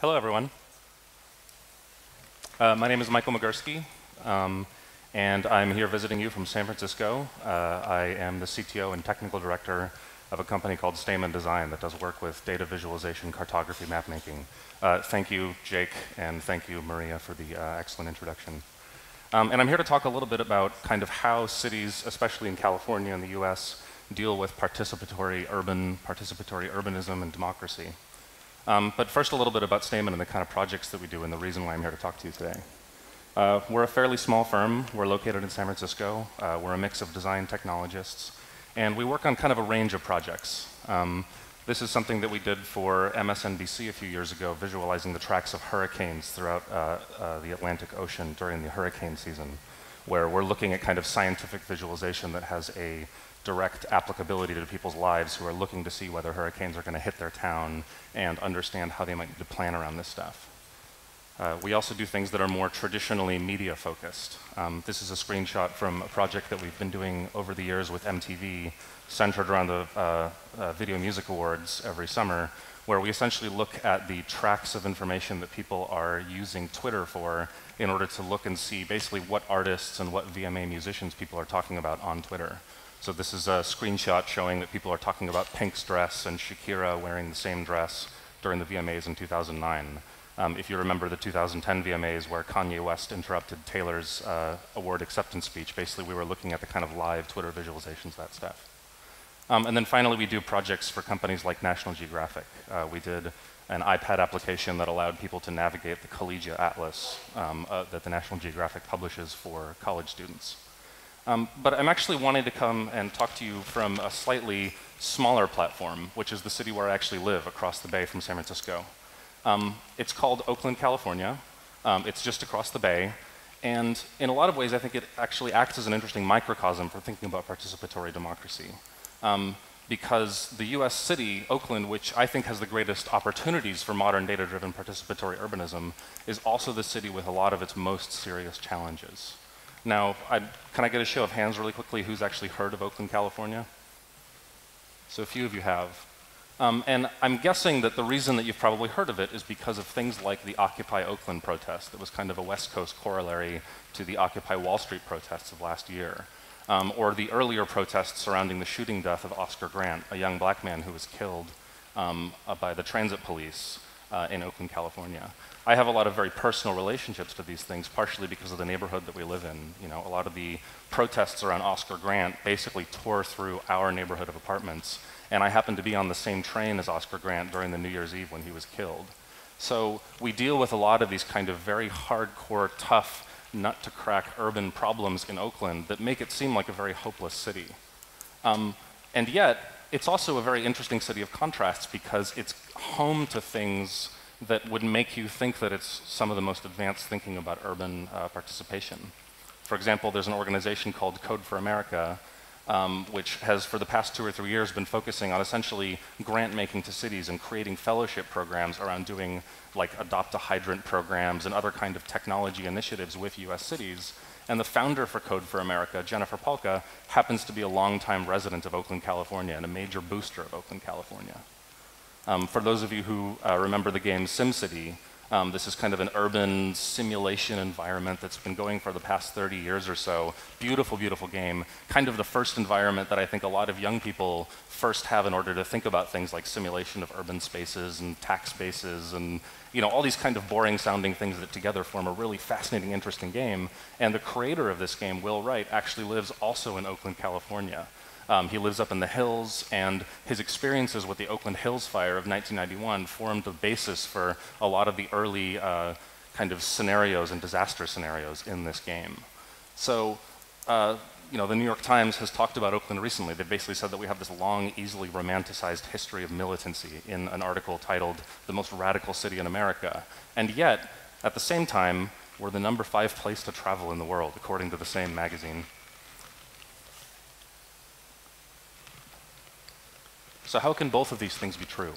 Hello, everyone. Uh, my name is Michal Migurski, um, and I'm here visiting you from San Francisco. Uh, I am the CTO and technical director of a company called Stamen Design that does work with data visualization, cartography, mapmaking. Uh, thank you, Jake, and thank you, Maria, for the uh, excellent introduction. Um, and I'm here to talk a little bit about kind of how cities, especially in California and the US, deal with participatory urban, participatory urbanism and democracy. Um, but first, a little bit about Stamen and the kind of projects that we do and the reason why I'm here to talk to you today. Uh, we're a fairly small firm. We're located in San Francisco. Uh, we're a mix of design technologists. And we work on kind of a range of projects. Um, this is something that we did for MSNBC a few years ago, visualizing the tracks of hurricanes throughout uh, uh, the Atlantic Ocean during the hurricane season, where we're looking at kind of scientific visualization that has a direct applicability to people's lives who are looking to see whether hurricanes are going to hit their town and understand how they might need to plan around this stuff. Uh, we also do things that are more traditionally media focused. Um, this is a screenshot from a project that we've been doing over the years with MTV, centered around the uh, uh, Video Music Awards every summer, where we essentially look at the tracks of information that people are using Twitter for in order to look and see basically what artists and what VMA musicians people are talking about on Twitter. So this is a screenshot showing that people are talking about Pink's dress and Shakira wearing the same dress during the VMAs in 2009. Um, if you remember the 2010 VMAs where Kanye West interrupted Taylor's uh, award acceptance speech, basically we were looking at the kind of live Twitter visualizations, that stuff. Um, and then finally, we do projects for companies like National Geographic. Uh, we did an iPad application that allowed people to navigate the Collegiate Atlas um, uh, that the National Geographic publishes for college students. Um, but I'm actually wanting to come and talk to you from a slightly smaller platform, which is the city where I actually live across the bay from San Francisco. Um, it's called Oakland, California. Um, it's just across the bay. And in a lot of ways, I think it actually acts as an interesting microcosm for thinking about participatory democracy. Um, because the US city, Oakland, which I think has the greatest opportunities for modern data driven participatory urbanism, is also the city with a lot of its most serious challenges. Now, I'd, can I get a show of hands really quickly who's actually heard of Oakland, California? So a few of you have. Um, and I'm guessing that the reason that you've probably heard of it is because of things like the Occupy Oakland protest that was kind of a West Coast corollary to the Occupy Wall Street protests of last year. Um, or the earlier protests surrounding the shooting death of Oscar Grant, a young black man who was killed um, uh, by the transit police uh, in Oakland, California. I have a lot of very personal relationships to these things, partially because of the neighborhood that we live in. You know, a lot of the protests around Oscar Grant basically tore through our neighborhood of apartments, and I happened to be on the same train as Oscar Grant during the New Year's Eve when he was killed. So we deal with a lot of these kind of very hardcore, tough, nut to crack urban problems in Oakland that make it seem like a very hopeless city. Um, and yet, it's also a very interesting city of contrasts because it's home to things that would make you think that it's some of the most advanced thinking about urban uh, participation. For example, there's an organization called Code for America, um, which has for the past two or three years been focusing on essentially grant making to cities and creating fellowship programs around doing like adopt a hydrant programs and other kind of technology initiatives with US cities. And the founder for Code for America, Jennifer Pahlka, happens to be a longtime resident of Oakland, California, and a major booster of Oakland, California. Um, for those of you who uh, remember the game SimCity, um, this is kind of an urban simulation environment that's been going for the past 30 years or so. Beautiful, beautiful game. Kind of the first environment that I think a lot of young people first have in order to think about things like simulation of urban spaces and tax bases and you know all these kind of boring sounding things that together form a really fascinating, interesting game. And the creator of this game, Will Wright, actually lives also in Oakland, California. Um, he lives up in the hills, and his experiences with the Oakland Hills fire of 1991 formed the basis for a lot of the early uh, kind of scenarios and disaster scenarios in this game. So, uh, you know, the New York Times has talked about Oakland recently. They basically said that we have this long, easily romanticized history of militancy in an article titled The Most Radical City in America. And yet, at the same time, we're the number five place to travel in the world, according to the same magazine. So how can both of these things be true?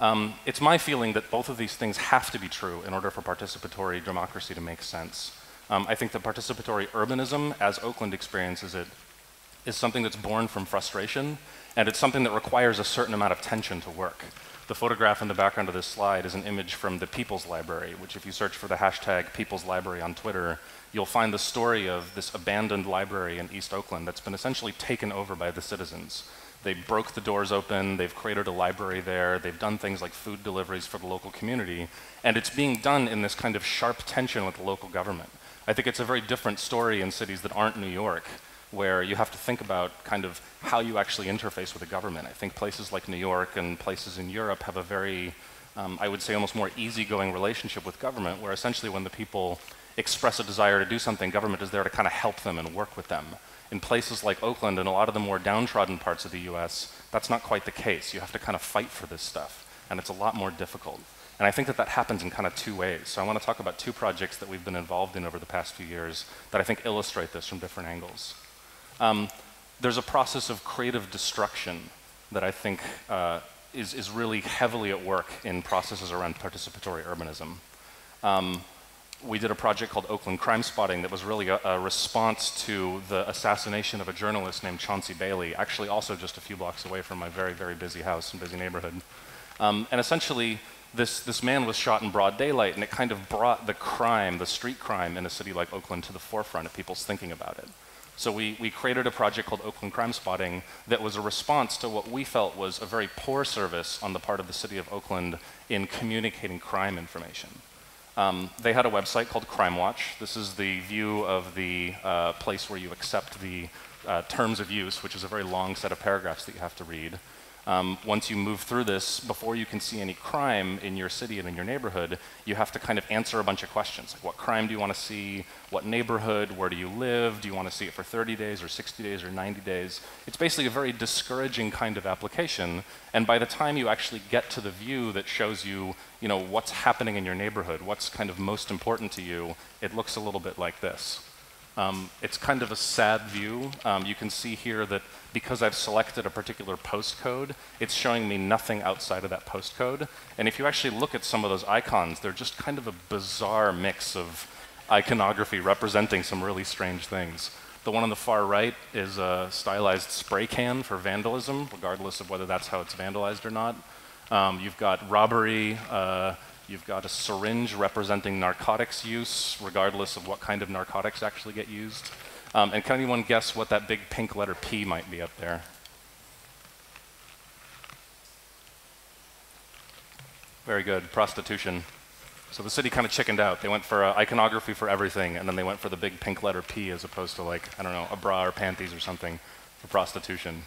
Um, it's my feeling that both of these things have to be true in order for participatory democracy to make sense. Um, I think that participatory urbanism, as Oakland experiences it, is something that's born from frustration, and it's something that requires a certain amount of tension to work. The photograph in the background of this slide is an image from the People's Library, which if you search for the hashtag People's Library on Twitter, you'll find the story of this abandoned library in East Oakland that's been essentially taken over by the citizens. They broke the doors open, they've created a library there, they've done things like food deliveries for the local community, and it's being done in this kind of sharp tension with the local government. I think it's a very different story in cities that aren't New York, where you have to think about kind of how you actually interface with the government. I think places like New York and places in Europe have a very, um, I would say, almost more easygoing relationship with government, where essentially when the people express a desire to do something, government is there to kind of help them and work with them. In places like Oakland and a lot of the more downtrodden parts of the US, that's not quite the case. You have to kind of fight for this stuff, and it's a lot more difficult. And I think that that happens in kind of two ways. So I want to talk about two projects that we've been involved in over the past few years that I think illustrate this from different angles. Um, there's a process of creative destruction that I think uh, is, is really heavily at work in processes around participatory urbanism. Um, we did a project called Oakland Crime Spotting that was really a, a, response to the assassination of a journalist named Chauncey Bailey, actually also just a few blocks away from my very, very busy house and busy neighborhood. Um, and essentially, this, this man was shot in broad daylight, and it kind of brought the crime, the street crime in a city like Oakland to the forefront of people's thinking about it. So we, we created a project called Oakland Crime Spotting that was a response to what we felt was a very poor service on the part of the city of Oakland in communicating crime information. Um, they had a website called Crime Watch. This is the view of the uh, place where you accept the uh, terms of use, which is a very long set of paragraphs that you have to read. Um, once you move through this, before you can see any crime in your city and in your neighborhood, you have to kind of answer a bunch of questions. Like what crime do you want to see? What neighborhood? Where do you live? Do you want to see it for 30 days or 60 days or 90 days? It's basically a very discouraging kind of application. And by the time you actually get to the view that shows you, you know, what's happening in your neighborhood, what's kind of most important to you, it looks a little bit like this. Um, it's kind of a sad view. Um, you can see here that because I've selected a particular postcode, it's showing me nothing outside of that postcode. And if you actually look at some of those icons, they're just kind of a bizarre mix of iconography representing some really strange things. The one on the far right is a stylized spray can for vandalism, regardless of whether that's how it's vandalized or not. Um, you've got robbery, uh, You've got a syringe representing narcotics use, regardless of what kind of narcotics actually get used. Um, and can anyone guess what that big pink letter P might be up there? Very good, prostitution. So the city kind of chickened out. They went for uh, iconography for everything, and then they went for the big pink letter P as opposed to like, I don't know, a bra or panties or something for prostitution.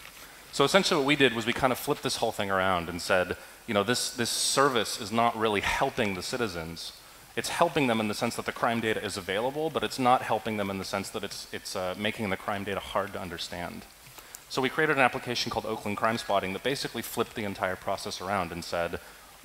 So essentially what we did was we kind of flipped this whole thing around and said, you know, this, this service is not really helping the citizens. It's helping them in the sense that the crime data is available, but it's not helping them in the sense that it's, it's uh, making the crime data hard to understand. So we created an application called Oakland Crime Spotting that basically flipped the entire process around and said,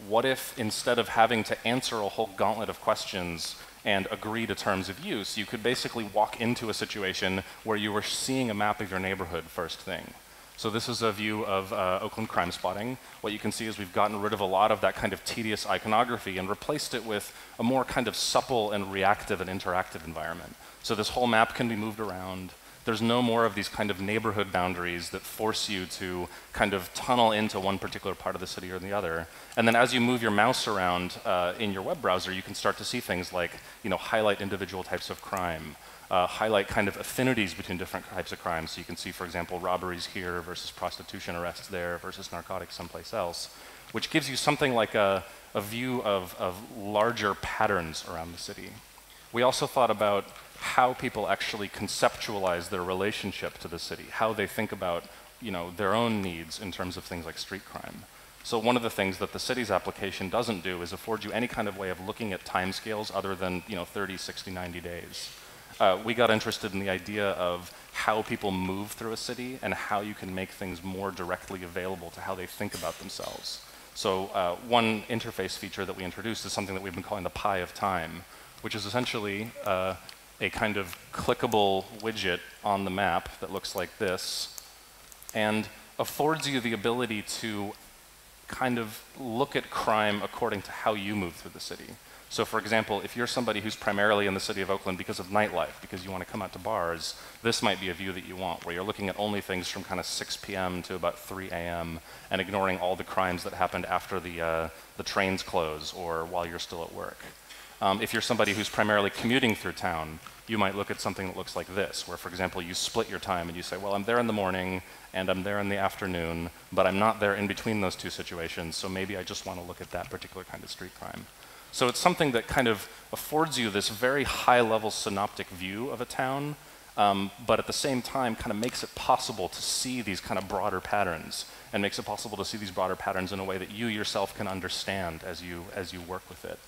what if instead of having to answer a whole gauntlet of questions and agree to terms of use, you could basically walk into a situation where you were seeing a map of your neighborhood first thing. So this is a view of uh, Oakland crime spotting. What you can see is we've gotten rid of a lot of that kind of tedious iconography and replaced it with a more kind of supple and reactive and interactive environment. So this whole map can be moved around. There's no more of these kind of neighborhood boundaries that force you to kind of tunnel into one particular part of the city or the other. And then as you move your mouse around uh, in your web browser, you can start to see things like, you know, highlight individual types of crime, uh, highlight kind of affinities between different types of crimes. So you can see, for example, robberies here versus prostitution arrests there versus narcotics someplace else, which gives you something like a, a view of, of larger patterns around the city. We also thought about how people actually conceptualize their relationship to the city, how they think about you know, their own needs in terms of things like street crime. So one of the things that the city's application doesn't do is afford you any kind of way of looking at timescales other than you know, 30, 60, 90 days uh, we got interested in the idea of how people move through a city and how you can make things more directly available to how they think about themselves. So uh, one interface feature that we introduced is something that we've been calling the pie of time, which is essentially uh, a kind of clickable widget on the map that looks like this and affords you the ability to kind of look at crime according to how you move through the city. So, for example, if you're somebody who's primarily in the city of Oakland because of nightlife, because you want to come out to bars, this might be a view that you want, where you're looking at only things from kind of 6 p.m. to about 3 a.m. and ignoring all the crimes that happened after the, uh, the trains close or while you're still at work. Um, if you're somebody who's primarily commuting through town, you might look at something that looks like this, where, for example, you split your time and you say, well, I'm there in the morning and I'm there in the afternoon, but I'm not there in between those two situations, so maybe I just want to look at that particular kind of street crime. So it's something that kind of affords you this very high level synoptic view of a town, um, but at the same time kind of makes it possible to see these kind of broader patterns and makes it possible to see these broader patterns in a way that you yourself can understand as you, as you work with it.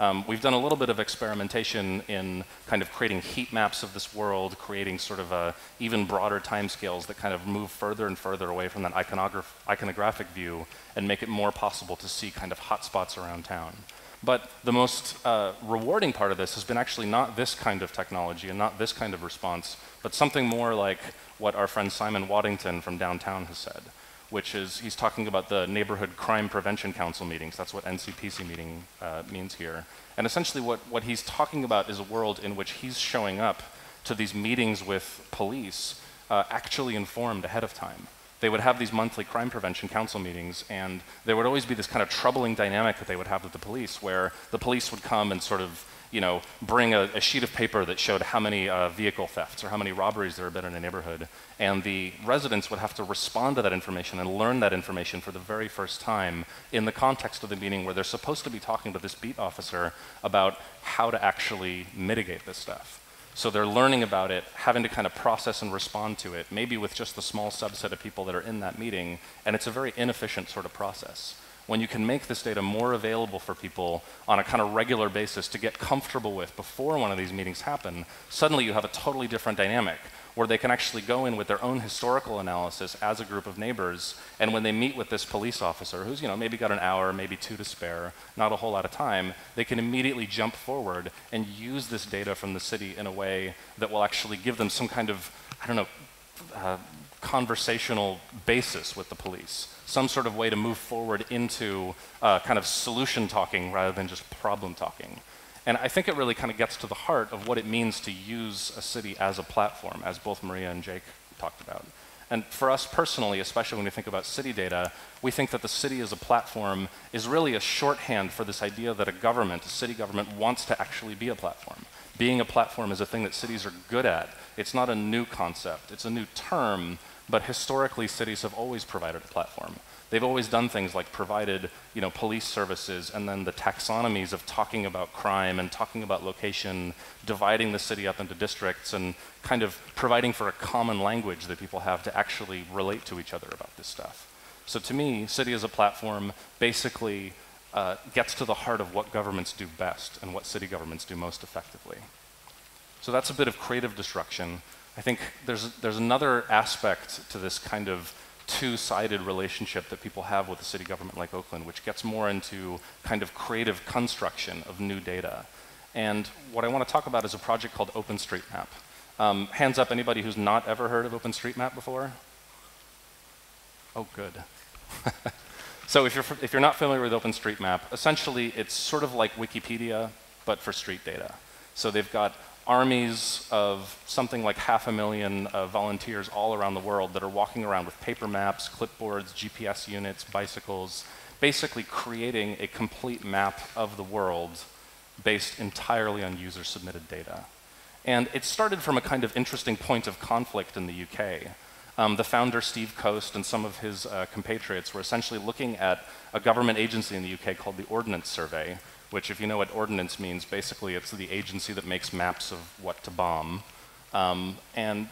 Um, we've done a little bit of experimentation in kind of creating heat maps of this world, creating sort of a even broader timescales that kind of move further and further away from that iconograph iconographic view and make it more possible to see kind of hotspots around town. But the most uh, rewarding part of this has been actually not this kind of technology and not this kind of response, but something more like what our friend Simon Waddington from downtown has said, which is he's talking about the Neighborhood Crime Prevention Council meetings. That's what NCPC meeting uh, means here. And essentially, what, what he's talking about is a world in which he's showing up to these meetings with police uh, actually informed ahead of time they would have these monthly crime prevention council meetings, and there would always be this kind of troubling dynamic that they would have with the police, where the police would come and sort of, you know, bring a, a sheet of paper that showed how many uh, vehicle thefts or how many robberies there had been in a neighborhood, and the residents would have to respond to that information and learn that information for the very first time in the context of the meeting where they're supposed to be talking to this beat officer about how to actually mitigate this stuff. So they're learning about it, having to kind of process and respond to it, maybe with just the small subset of people that are in that meeting, and it's a very inefficient sort of process. When you can make this data more available for people on a kind of regular basis to get comfortable with before one of these meetings happen, suddenly you have a totally different dynamic where they can actually go in with their own historical analysis as a group of neighbors. And when they meet with this police officer, who's you know maybe got an hour, maybe two to spare, not a whole lot of time, they can immediately jump forward and use this data from the city in a way that will actually give them some kind of I don't know. Uh, conversational basis with the police, some sort of way to move forward into uh, kind of solution talking rather than just problem talking. And I think it really kind of gets to the heart of what it means to use a city as a platform, as both Maria and Jake talked about. And for us personally, especially when we think about city data, we think that the city as a platform is really a shorthand for this idea that a government, a city government, wants to actually be a platform. Being a platform is a thing that cities are good at. It's not a new concept, it's a new term, but historically, cities have always provided a platform. They've always done things like provided, you know, police services and then the taxonomies of talking about crime and talking about location, dividing the city up into districts and kind of providing for a common language that people have to actually relate to each other about this stuff. So to me, city as a platform basically uh, gets to the heart of what governments do best and what city governments do most effectively. So that's a bit of creative destruction. I think there's, there's another aspect to this kind of two-sided relationship that people have with a city government like Oakland, which gets more into kind of creative construction of new data. And what I want to talk about is a project called OpenStreetMap. Um, hands up, anybody who's not ever heard of OpenStreetMap before? Oh, good. so if you're, if you're not familiar with OpenStreetMap, essentially it's sort of like Wikipedia, but for street data. So they've got armies of something like half a million uh, volunteers all around the world that are walking around with paper maps, clipboards, GPS units, bicycles, basically creating a complete map of the world based entirely on user submitted data. And it started from a kind of interesting point of conflict in the UK. Um, the founder, Steve Coast, and some of his uh, compatriots were essentially looking at a government agency in the UK called the Ordnance Survey, which, if you know what ordnance means, basically it's the agency that makes maps of what to bomb. Um, and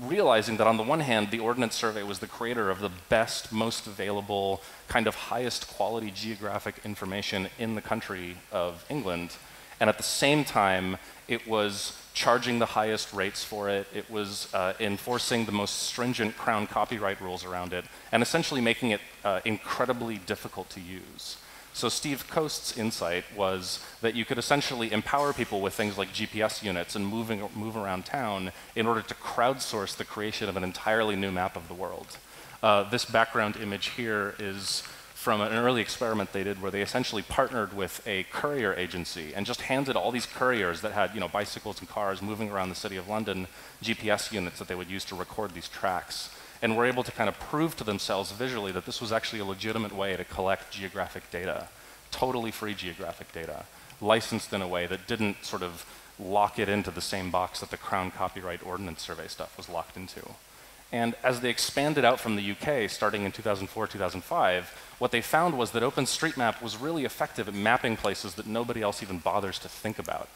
realizing that on the one hand, the Ordnance Survey was the creator of the best, most available, kind of highest quality geographic information in the country of England, and at the same time, it was charging the highest rates for it, it was uh, enforcing the most stringent crown copyright rules around it, and essentially making it uh, incredibly difficult to use. So Steve Coast's insight was that you could essentially empower people with things like GPS units and moving, move around town in order to crowdsource the creation of an entirely new map of the world. Uh, this background image here is from an early experiment they did where they essentially partnered with a courier agency and just handed all these couriers that had you know, bicycles and cars moving around the city of London GPS units that they would use to record these tracks. And were able to kind of prove to themselves visually that this was actually a legitimate way to collect geographic data, totally free geographic data, licensed in a way that didn't sort of lock it into the same box that the Crown Copyright Ordnance Survey stuff was locked into. And as they expanded out from the UK, starting in 2004, 2005, what they found was that OpenStreetMap was really effective at mapping places that nobody else even bothers to think about.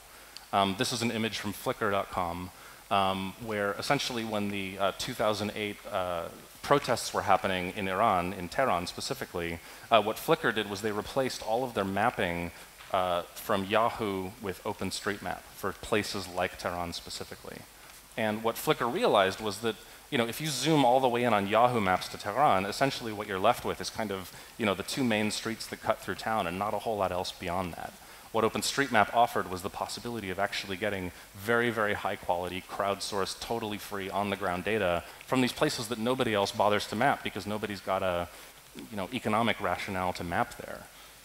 Um, this is an image from Flickr.com, um, where essentially when the uh, 2008 uh, protests were happening in Iran, in Tehran specifically, uh, what Flickr did was they replaced all of their mapping uh, from Yahoo with OpenStreetMap for places like Tehran specifically. And what Flickr realized was that you know, if you zoom all the way in on Yahoo Maps to Tehran, essentially what you're left with is kind of, you know, the two main streets that cut through town and not a whole lot else beyond that. What OpenStreetMap offered was the possibility of actually getting very, very high quality, crowdsourced, totally free, on the ground data from these places that nobody else bothers to map because nobody's got a, you know, economic rationale to map there.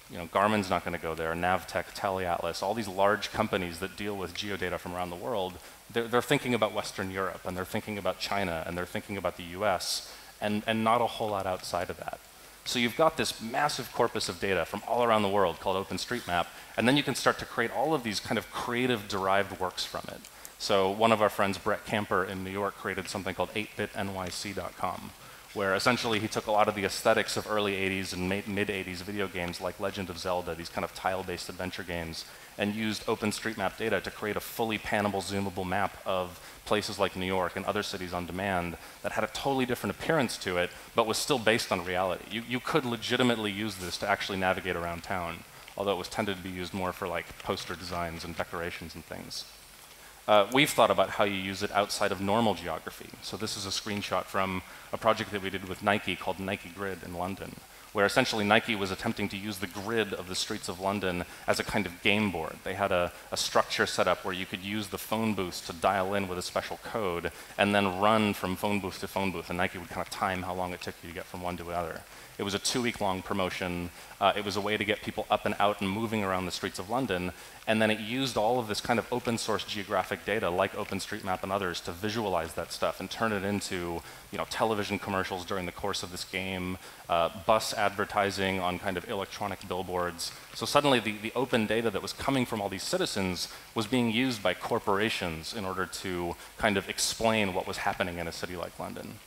You know, Garmin's not going to go there, Navteq, TeleAtlas, all these large companies that deal with geodata from around the world, they're, they're, thinking about Western Europe, and they're thinking about China, and they're thinking about the US, and, and not a whole lot outside of that. So you've got this massive corpus of data from all around the world called OpenStreetMap, and then you can start to create all of these kind of creative derived works from it. So one of our friends, Brett Camper in New York, created something called 8bitnyc.com, where essentially he took a lot of the aesthetics of early 80s and mid 80s video games like Legend of Zelda, these kind of tile-based adventure games, and used OpenStreetMap data to create a fully panable, zoomable map of places like New York and other cities on demand that had a totally different appearance to it, but was still based on reality. You, you could legitimately use this to actually navigate around town, although it was tended to be used more for like poster designs and decorations and things. Uh, we've thought about how you use it outside of normal geography. So this is a screenshot from a project that we did with Nike called Nike Grid in London where essentially Nike was attempting to use the grid of the streets of London as a kind of game board. They had a, a, structure set up where you could use the phone booth to dial in with a special code and then run from phone booth to phone booth, and Nike would kind of time how long it took you to get from one to another. It was a two week long promotion. Uh, it was a way to get people up and out and moving around the streets of London. And then it used all of this kind of open source geographic data like OpenStreetMap and others to visualize that stuff and turn it into you know, television commercials during the course of this game, uh, bus advertising on kind of electronic billboards. So suddenly the, the open data that was coming from all these citizens was being used by corporations in order to kind of explain what was happening in a city like London.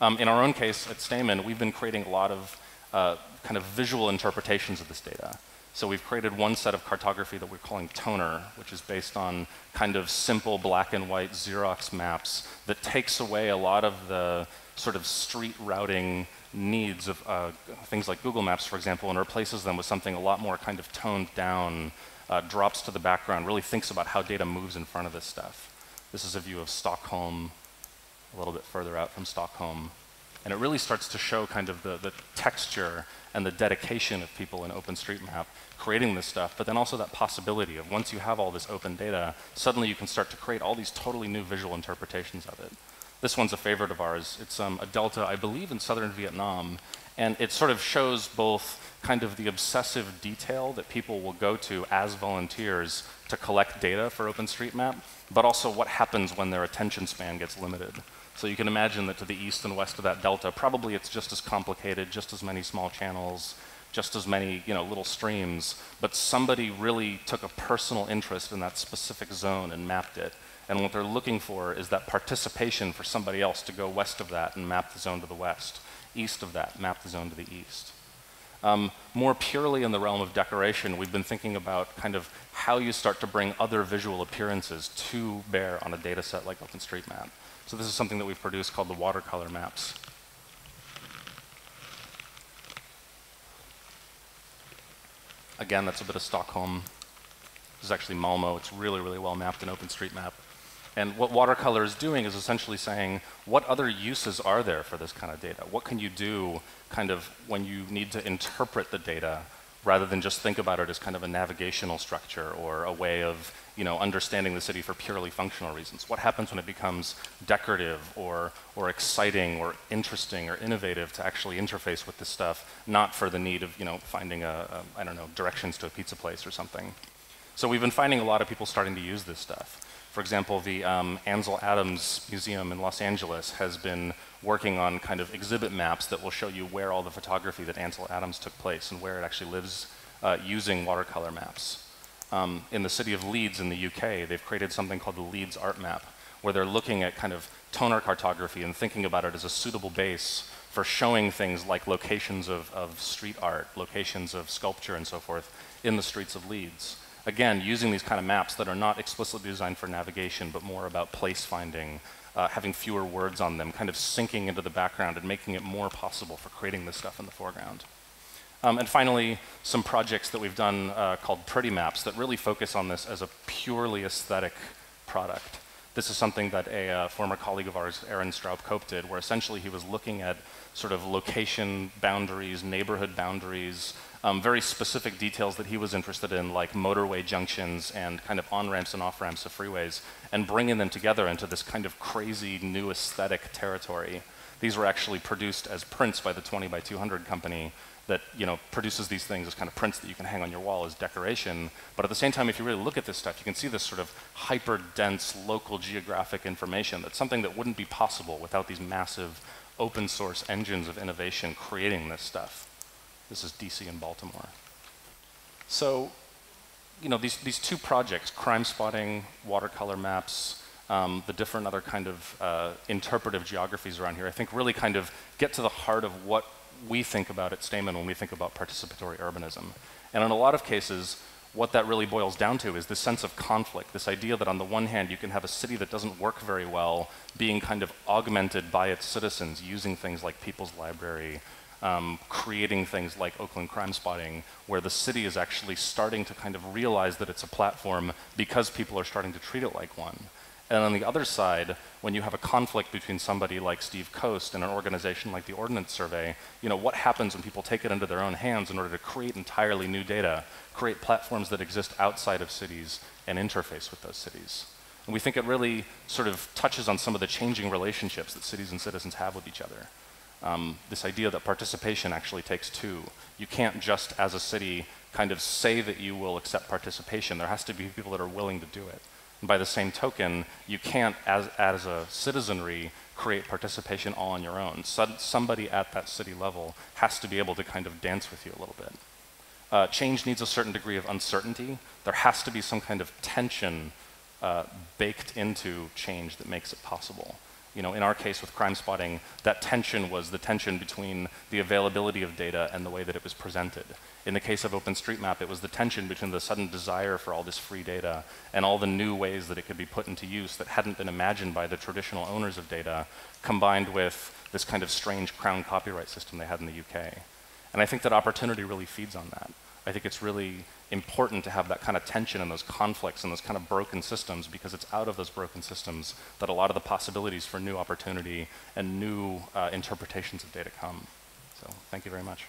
Um, in our own case at Stamen, we've been creating a lot of uh, kind of visual interpretations of this data. So we've created one set of cartography that we're calling Toner, which is based on kind of simple black and white Xerox maps that takes away a lot of the sort of street routing needs of uh, things like Google Maps, for example, and replaces them with something a lot more kind of toned down, uh, drops to the background, really thinks about how data moves in front of this stuff. This is a view of Stockholm, a little bit further out from Stockholm. And it really starts to show kind of the, the texture and the dedication of people in OpenStreetMap creating this stuff, but then also that possibility of once you have all this open data, suddenly you can start to create all these totally new visual interpretations of it. This one's a favorite of ours. It's um, a delta, I believe, in southern Vietnam, and it sort of shows both kind of the obsessive detail that people will go to as volunteers to collect data for OpenStreetMap, but also what happens when their attention span gets limited. So you can imagine that to the east and west of that delta, probably it's just as complicated, just as many small channels, just as many you know, little streams, but somebody really took a personal interest in that specific zone and mapped it. And what they're looking for is that participation for somebody else to go west of that and map the zone to the west, east of that, map the zone to the east. Um, more purely in the realm of decoration, we've been thinking about kind of how you start to bring other visual appearances to bear on a data set like OpenStreetMap. So this is something that we've produced called the watercolor maps. Again, that's a bit of Stockholm. This is actually Malmo. It's really, really well mapped in OpenStreetMap. And what watercolor is doing is essentially saying, what other uses are there for this kind of data? What can you do kind of when you need to interpret the data rather than just think about it as kind of a navigational structure or a way of you know, understanding the city for purely functional reasons? What happens when it becomes decorative or, or exciting or interesting or innovative to actually interface with this stuff, not for the need of you know, finding a, a I don't know, directions to a pizza place or something? So we've been finding a lot of people starting to use this stuff. For example, the um, Ansel Adams Museum in Los Angeles has been working on kind of exhibit maps that will show you where all the photography that Ansel Adams took place and where it actually lives uh, using watercolor maps. Um, in the city of Leeds in the UK, they've created something called the Leeds Art Map, where they're looking at kind of toner cartography and thinking about it as a suitable base for showing things like locations of, of street art, locations of sculpture and so forth in the streets of Leeds. Again, using these kind of maps that are not explicitly designed for navigation, but more about place finding, uh, having fewer words on them, kind of sinking into the background and making it more possible for creating this stuff in the foreground. Um, and finally, some projects that we've done uh, called Pretty Maps that really focus on this as a purely aesthetic product. This is something that a uh, former colleague of ours, Aaron Straup Cope, did, where essentially he was looking at sort of location boundaries, neighborhood boundaries, um, very specific details that he was interested in, like motorway junctions and kind of on-ramps and off-ramps of freeways, and bringing them together into this kind of crazy new aesthetic territory. These were actually produced as prints by the 20 by 200 company that you know produces these things as kind of prints that you can hang on your wall as decoration. But at the same time, if you really look at this stuff, you can see this sort of hyper dense local geographic information. That's something that wouldn't be possible without these massive open source engines of innovation creating this stuff. This is DC and Baltimore. So, you know, these, these two projects, crime spotting, watercolor maps, um, the different other kind of uh, interpretive geographies around here, I think really kind of get to the heart of what we think about at Stamen when we think about participatory urbanism. And in a lot of cases, what that really boils down to is this sense of conflict, this idea that on the one hand you can have a city that doesn't work very well being kind of augmented by its citizens using things like People's Library, um, creating things like Oakland Crime Spotting, where the city is actually starting to kind of realize that it's a platform because people are starting to treat it like one. And on the other side, when you have a conflict between somebody like Steve Coast and an organization like the Ordnance Survey, you know, what happens when people take it into their own hands in order to create entirely new data, create platforms that exist outside of cities and interface with those cities? And we think it really sort of touches on some of the changing relationships that cities and citizens have with each other. Um, this idea that participation actually takes two. You can't just, as a city, kind of say that you will accept participation. There has to be people that are willing to do it. And by the same token, you can't, as, as a citizenry, create participation all on your own. So, somebody at that city level has to be able to kind of dance with you a little bit. Uh, change needs a certain degree of uncertainty. There has to be some kind of tension uh, baked into change that makes it possible you know, in our case with crime spotting, that tension was the tension between the availability of data and the way that it was presented. In the case of OpenStreetMap, it was the tension between the sudden desire for all this free data and all the new ways that it could be put into use that hadn't been imagined by the traditional owners of data, combined with this kind of strange crown copyright system they had in the UK. And I think that opportunity really feeds on that. I think it's really important to have that kind of tension and those conflicts and those kind of broken systems because it's out of those broken systems that a lot of the possibilities for new opportunity and new uh, interpretations of data come. So thank you very much.